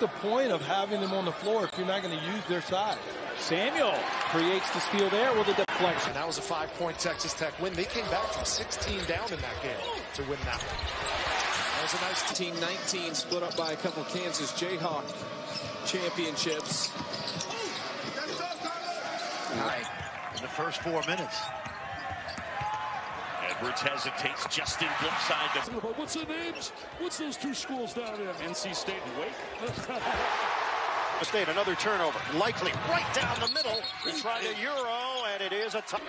the point of having them on the floor if you're not going to use their size? Samuel creates the steal there with a deflection. That was a five-point Texas Tech win. They came back from 16 down in that game to win that one. That was a nice team. 19 split up by a couple Kansas Jayhawk championships. In the first four minutes. Edwards hesitates just in. To... What's the names? What's those two schools down there? NC State and Wake. State, another turnover. Likely right down the middle. They try to Euro, and it is a top.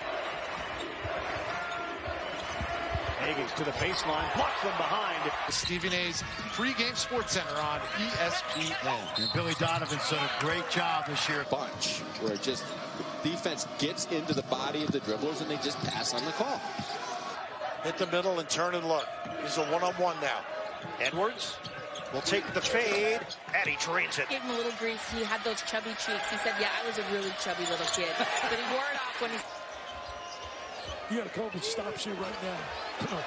Higgins to the baseline, blocks from behind. Stephen A's pregame sports center on ESPN. And Billy Donovan's done a great job this year. Bunch where just defense gets into the body of the dribblers and they just pass on the call. Hit the middle and turn and look. He's a one-on-one -on -one now. Edwards will take the fade, and he drains it. Gave him a little grief. He had those chubby cheeks. He said, yeah, I was a really chubby little kid. but he wore it off when he... You got to come up with stops here right now. Come on.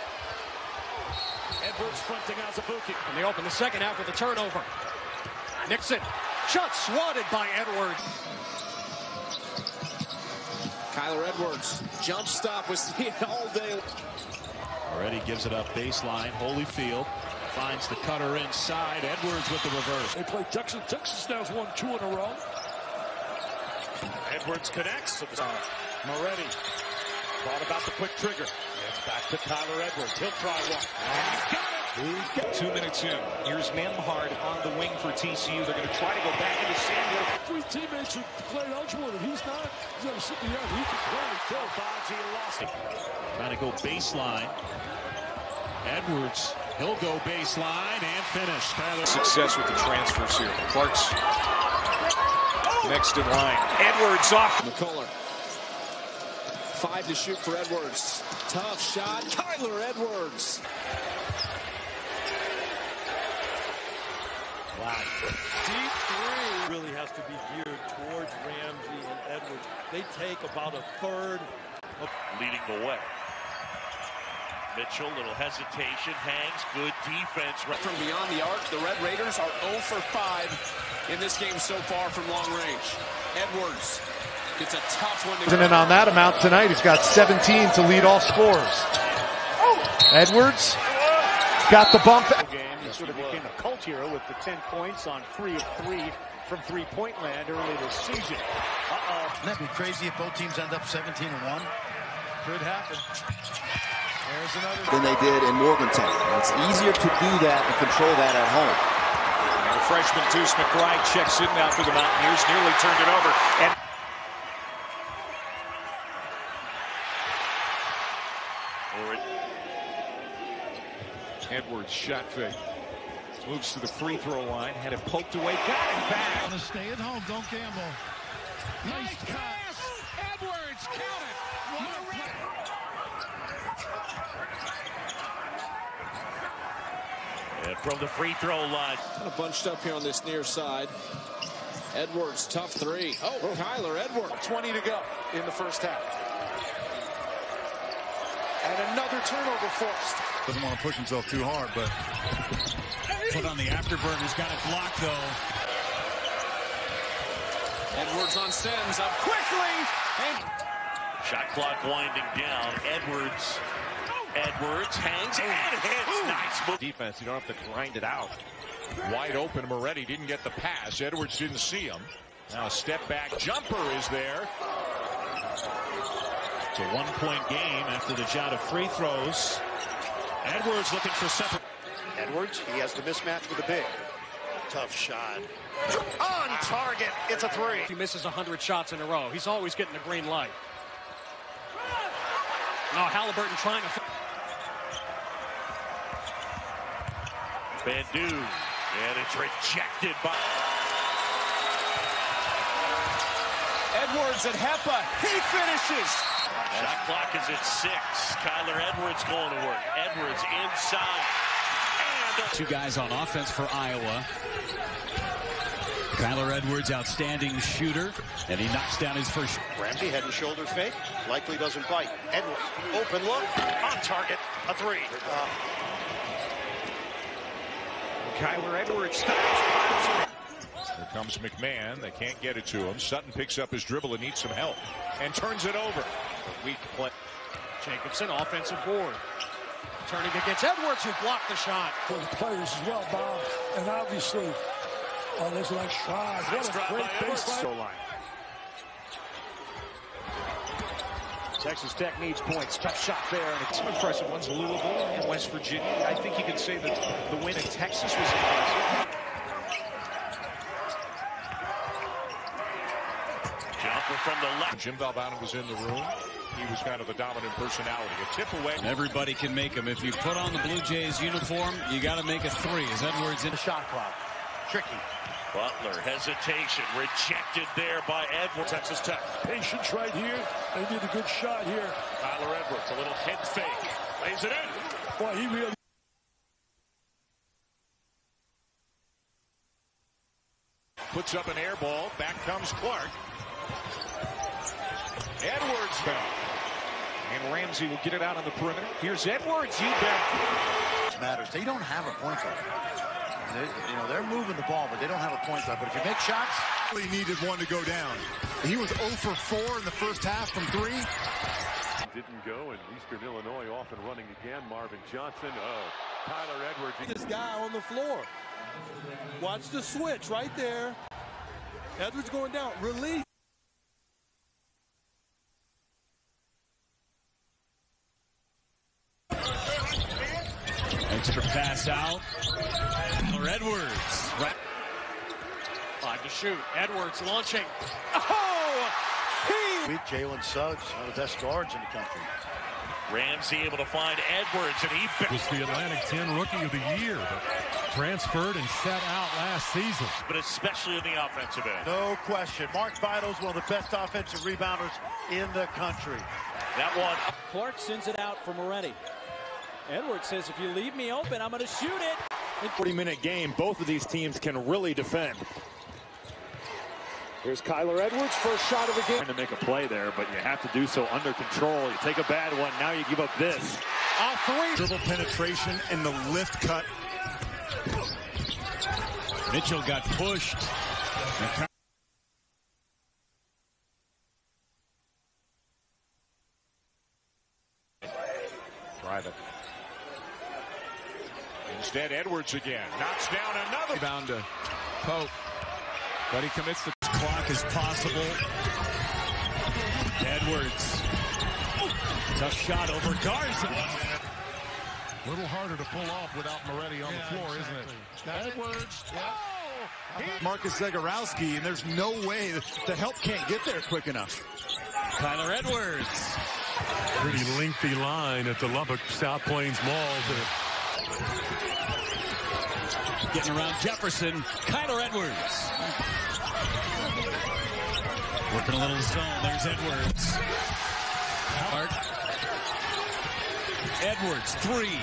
Edwards fronting Azubuike. And they open the second half with a turnover. Nixon. Shot swatted by Edwards. Kyler Edwards. Jump stop was seen all day. Already gives it up baseline. Holyfield finds the cutter inside. Edwards with the reverse. They play Texas. Texas now has won two in a row. Edwards connects. Moretti thought about the quick trigger. It's back to Kyler Edwards. He'll try one. And he's got it. Two minutes in. Here's Nembhard on the wing for TCU. They're going to try to go back into Samuel. Three teammates are playing eligible, and he's not. He's got to sit the end. He can play. Till Baji lost it. Trying to go baseline. Edwards, he'll go baseline and finish. Kyler. Success with the transfers here. Clark's next in line. Edwards off. McCullar. Five to shoot for Edwards. Tough shot. Kyler Edwards. Wow. Deep three really has to be geared towards Ramsey and Edwards. They take about a third. Of Leading the way. Mitchell, little hesitation, hangs, good defense. Right From beyond the arc, the Red Raiders are 0 for 5 in this game so far from long range. Edwards it's a tough one. To and on that amount tonight, he's got 17 to lead all scorers. Edwards got the bump. Game, he sort of became a cult hero with the 10 points on three of three from three-point land early this season. Uh-oh. Wouldn't be crazy if both teams end up 17 and 1? Could happen. There's another than they did in Morgantown. It's easier to do that and control that at home. And the freshman Deuce McBride checks in now for the Mountaineers, nearly turned it over. And Edwards shot fake. Moves to the free throw line. Had it poked away. Got it back. Want to stay at home. Don't gamble. Nice pass. Edwards. Count it. And from the free throw line. Kind of bunched up here on this near side. Edwards, tough three. Oh, oh. Kyler Edwards. 20 to go in the first half. And another turnover forced. Doesn't want to push himself too hard, but put on the afterburner's Got it blocked though. Edwards on Sims up quickly. And Shot clock winding down. Edwards. Edwards hangs and hits. Nice move. Defense, you don't have to grind it out. Wide open. Moretti didn't get the pass. Edwards didn't see him. Now a step back jumper is there. It's a one-point game after the shot of free throws. Edwards looking for separate. Edwards, he has the mismatch with the big. Tough shot. On target. It's a three. He misses 100 shots in a row. He's always getting the green light. Now Halliburton trying to. Bandu. And it's rejected by. Edwards at Hepa. He finishes. Shot clock is at six. Kyler Edwards going to work. Edwards inside. And Two guys on offense for Iowa. Kyler Edwards, outstanding shooter, and he knocks down his first. Ramsey head and shoulder fake. Likely doesn't bite. Edwards, open look, on target, a three. Uh, Kyler Edwards stops. Here comes McMahon. They can't get it to him. Sutton picks up his dribble and needs some help and turns it over. A weak play. Jacobson, offensive board. Turning against Edwards, who blocked the shot. For the players as well, Bob. And obviously, oh, there's a nice drive. What a great baseline. Texas Tech needs points. Tough shot there. And some impressive ones, Louisville and West Virginia. I think you can say that the win in Texas was impressive. Jumper from the left. Jim Valvano was in the room. He was kind of the dominant personality. A tip away. Everybody can make them. If you put on the Blue Jays uniform, you got to make a three. As Edwards in the shot clock. Tricky. Butler, hesitation, rejected there by Edwards. Texas Tech. Patience right here. They did a good shot here. Kyler Edwards, a little head fake. Lays it in. Boy, he really Puts up an air ball. Back comes Clark. Edwards back. And Ramsey will get it out on the perimeter. Here's Edwards. You bet. Matters. They don't have a point guard. They, you know, they're moving the ball, but they don't have a point guard. But if you make shots, He needed one to go down. He was 0 for 4 in the first half from three. Didn't go, and Eastern Illinois off and running again. Marvin Johnson. Oh, Kyler Edwards. This guy on the floor. Watch the switch right there. Edwards going down. Release. extra pass out. Or Edwards. Right. Five to shoot. Edwards launching. Oh! He beat Jalen Suggs, one of the best guards in the country. Ramsey able to find Edwards, and he was the Atlantic 10 Rookie of the Year, but transferred and sat out last season. But especially in the offensive end. No question. Mark Vitals, one of the best offensive rebounders in the country. That one. Clark sends it out for Moretti. Edwards says, if you leave me open, I'm going to shoot it. 40-minute game. Both of these teams can really defend. Here's Kyler Edwards, first shot of the game. Trying to make a play there, but you have to do so under control. You take a bad one, now you give up this. Off three. Dribble penetration and the lift cut. Mitchell got pushed. Private. Instead, Edwards again. Knocks down another. Bound to Pope. But he commits the clock as possible. Edwards. Tough shot over Garza. A little harder to pull off without Moretti on yeah, the floor, exactly. isn't it? Edwards. Yeah. Oh, uh-huh. Marcus Zegarowski, and there's no way the help can't get there quick enough. Kyler Edwards. Pretty lengthy line at the Lubbock South Plains Mall. Getting around Jefferson. Kyler Edwards. Working a little zone. There's Edwards. Hart. Edwards, three.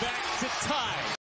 Back to tie.